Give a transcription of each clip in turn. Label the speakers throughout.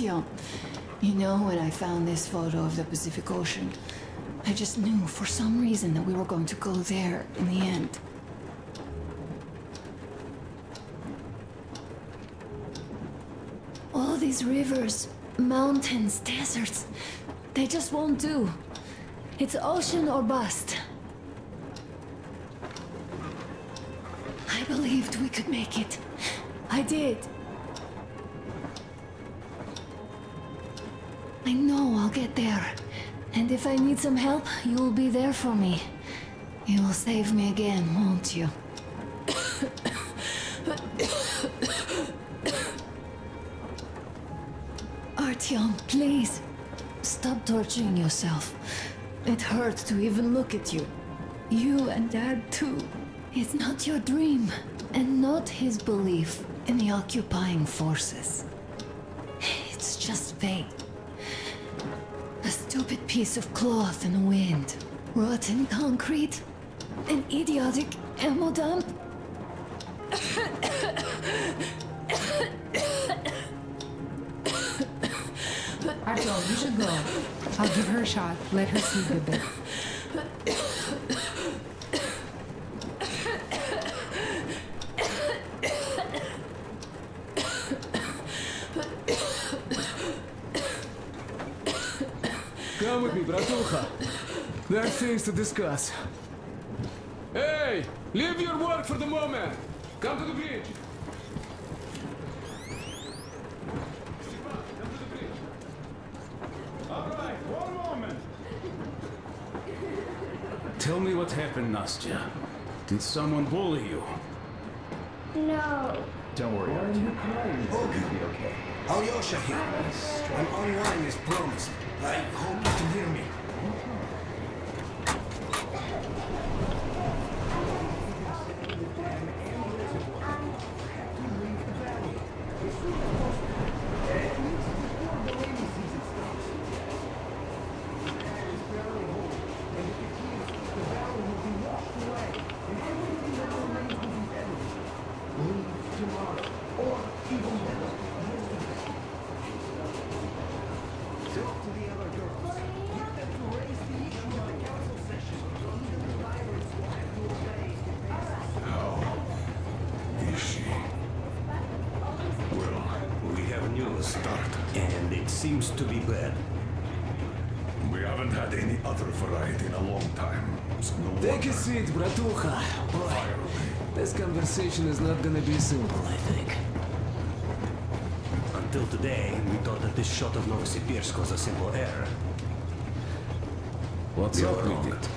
Speaker 1: You know when I found this photo of the Pacific Ocean, I just knew for some reason that we were going to go there in the end. All these rivers, mountains, deserts, they just won't do. It's ocean or bust. I believed we could make it. I did. I know I'll get there. And if I need some help, you'll be there for me. You will save me again, won't you? Artyom, please. Stop torturing yourself. It hurts to even look at you. You and Dad too. It's not your dream, and not his belief in the occupying forces. It's just fate. Stupid piece of cloth in the wind. Rotten concrete. An idiotic ammo dump.
Speaker 2: Artyom, you should go. I'll give her a shot. Let her sleep a bit.
Speaker 3: Come with me, bratucha. There are things to discuss. Hey! Leave your work for the moment! Come to the bridge! Come to the bridge. All right, one moment. Tell me what happened, Nastya. Did someone bully you?
Speaker 4: No.
Speaker 5: Don't worry, Artyom.
Speaker 6: Olga.
Speaker 5: You'll be okay.
Speaker 6: Alyosha here. I'm online as promised. I hope you can hear me.
Speaker 7: Is she? Well, we have a new start, and it seems to be bad. We haven't had any other variety in a long time. So no
Speaker 3: Take
Speaker 7: wonder.
Speaker 3: a seat, bratucha. Boy, this conversation is not gonna be simple, I think.
Speaker 7: Until today, we thought that this shot of Novosibirsk was a simple error.
Speaker 3: What's
Speaker 7: We
Speaker 3: up
Speaker 7: were
Speaker 3: with
Speaker 7: wrong.
Speaker 3: it?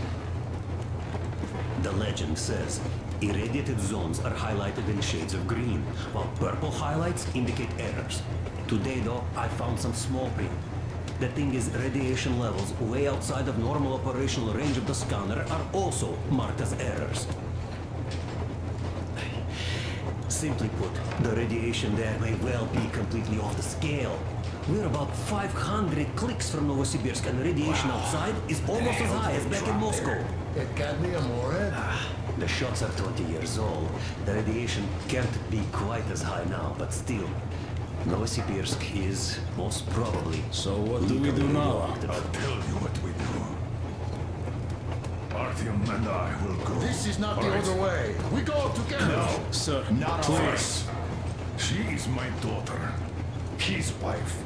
Speaker 7: The legend says irradiated zones are highlighted in shades of green, while purple highlights indicate errors. Today, though, I found some small print. The thing is, radiation levels way outside of normal operational range of the scanner are also marked as errors. Simply put, the radiation there may well be completely off the scale. We're about 500 clicks from Novosibirsk, and the radiation outside is almost as high as back in Moscow.
Speaker 8: It cadmium warhead?
Speaker 7: The shots are 20 years old. The radiation can't be quite as high now, but still. Novosibirsk is most probably.
Speaker 3: So what do we do now?
Speaker 5: I'll tell you what we do. Artyom and I will go.
Speaker 8: This is not the
Speaker 5: All right?
Speaker 8: other way. We go together.
Speaker 5: No,
Speaker 3: Sir,
Speaker 8: Not
Speaker 3: please.
Speaker 8: ours.
Speaker 5: She is my daughter, his wife.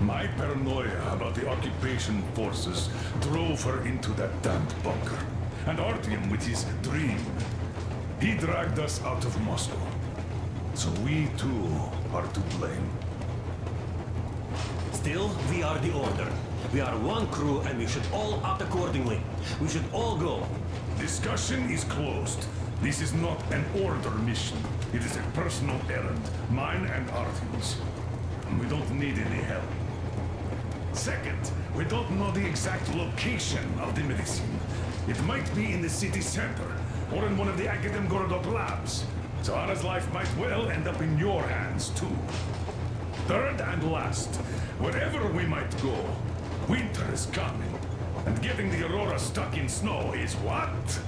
Speaker 5: My paranoia about the occupation forces drove her into that damned bunker. And Artyom with his dream. He dragged us out of Moscow. So we too are to blame.
Speaker 7: Still, we are the order. We are one crew and we should all act accordingly. We should all go.
Speaker 5: Discussion is closed. This is not an order mission. It is a personal errand, mine and Artyom's. We don't need any help. Second, we don't know the exact location of the medicine. It might be in the city center, or in one of the Akademgorodok labs. Zara's life might well end up in your hands, too. Third and last, wherever we might go, winter is coming. And getting the Aurora stuck in snow is what?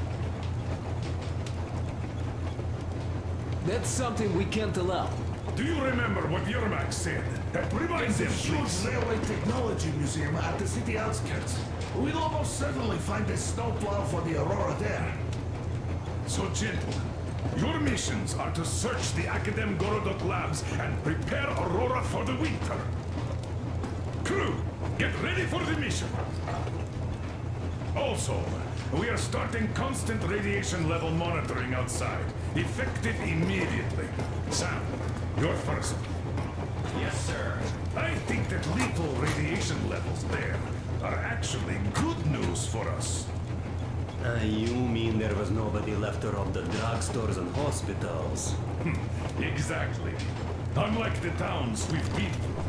Speaker 3: That's something we can't allow.
Speaker 5: Do you remember what Yermak said? Remind them,
Speaker 8: Huge
Speaker 5: please.
Speaker 8: railway technology museum at the city outskirts. We'll almost certainly find a snowplow for the Aurora there.
Speaker 5: So, gentlemen, your missions are to search the Akademgorodok labs and prepare Aurora for the winter. Crew, get ready for the mission. Also, we are starting constant radiation level monitoring outside, effective immediately. Sam, you're first.
Speaker 7: Yes, sir.
Speaker 5: I think that lethal radiation levels there are actually good news for us.
Speaker 7: Uh, you mean there was nobody left to rob the drugstores and hospitals?
Speaker 5: Exactly. Unlike the towns we've been through.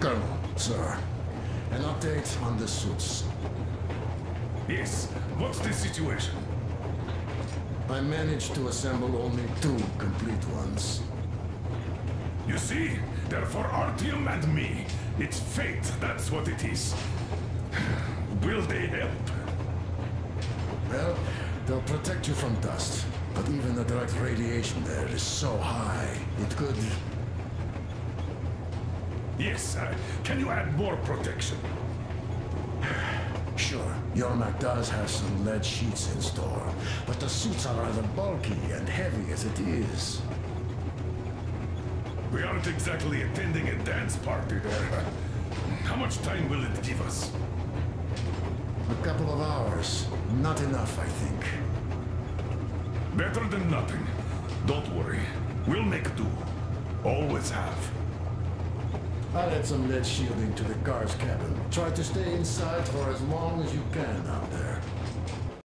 Speaker 8: Colonel, sir. An update on the suits.
Speaker 5: Yes, what's the situation?
Speaker 8: I managed to assemble only two complete ones.
Speaker 5: You see, they're for Artyom and me. It's fate, that's what it is. Will they help?
Speaker 8: Well, they'll protect you from dust. But even the direct radiation there is so high, it could...
Speaker 5: Yes, uh, can you add more protection?
Speaker 8: Sure, Yermak does have some lead sheets in store, but the suits are rather bulky and heavy as it is.
Speaker 5: We aren't exactly attending a dance party there. How much time will it give us?
Speaker 8: A couple of hours. Not enough, I think.
Speaker 5: Better than nothing. Don't worry. We'll make do. Always have.
Speaker 8: I'll add some lead shielding to the car's cabin. Try to stay inside for as long as you can out there.